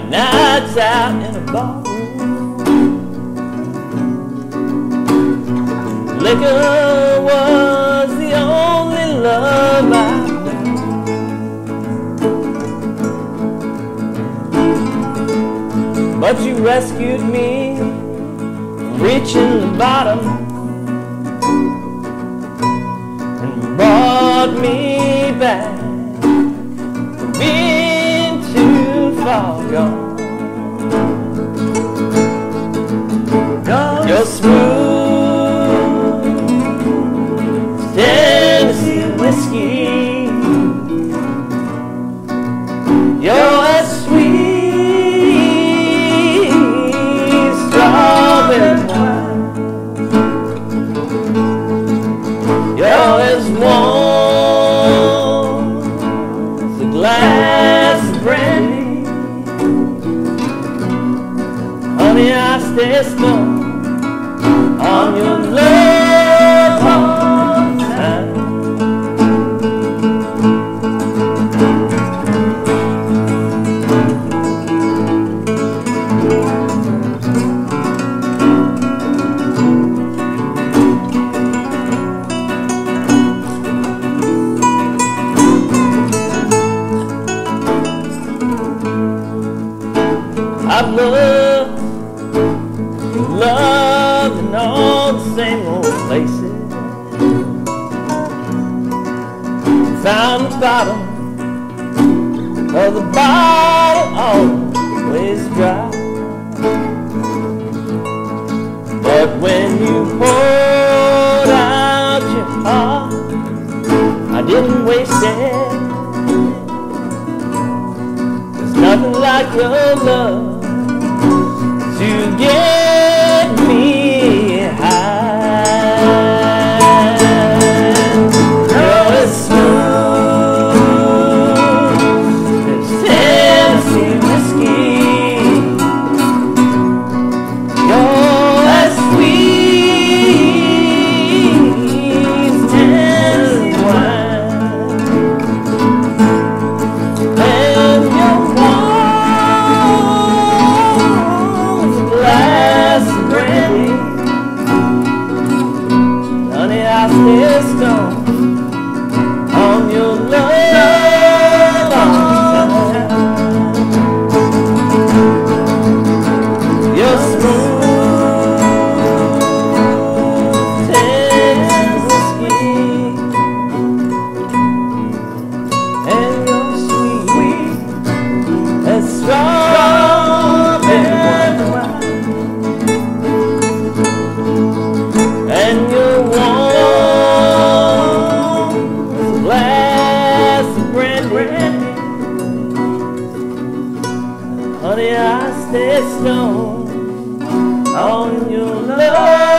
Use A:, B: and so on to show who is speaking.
A: lights out in a ballroom. Liquor was the only love I knew. But you rescued me from reaching the bottom and brought me back being gone. You're smooth Tennessee whiskey. You're as sweet strawberry wine. You're as warm Honey, I stay strong on your the time. I've loved places. Found the bottom of the bottle always dry. But when you poured out your heart, I didn't waste it. There's nothing like your love to get of brandy. Honey, I stay strong on your love.